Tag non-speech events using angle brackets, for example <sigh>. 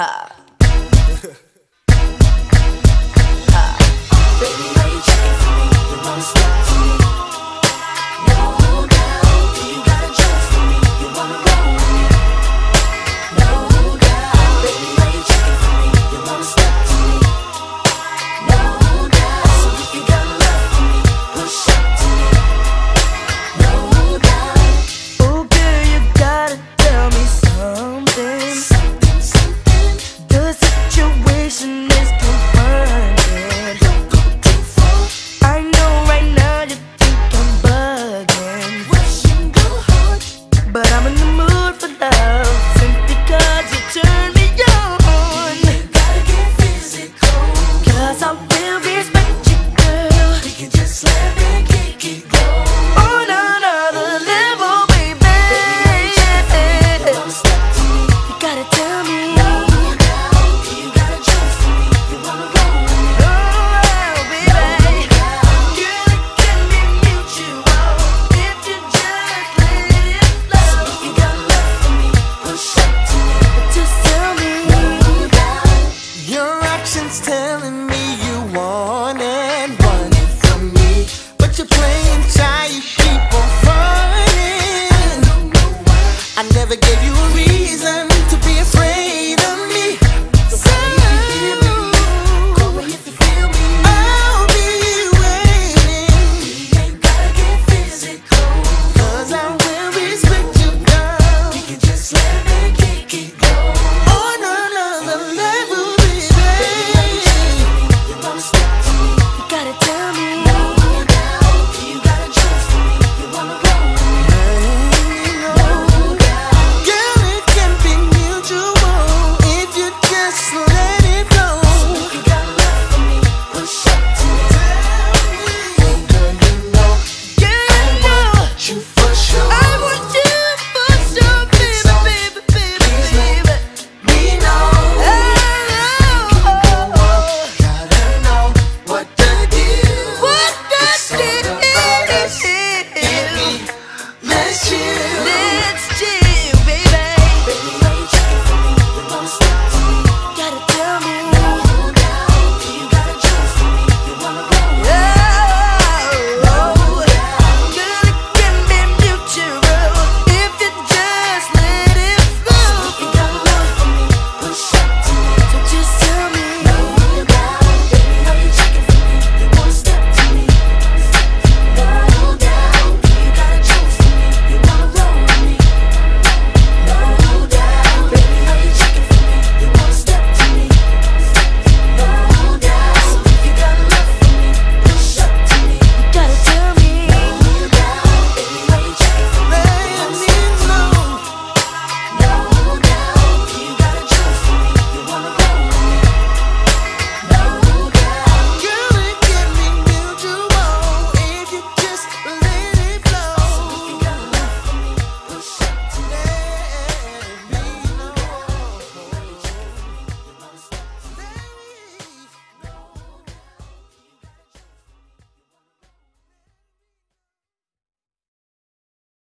Ha. <laughs> ha. but I'm in the mood.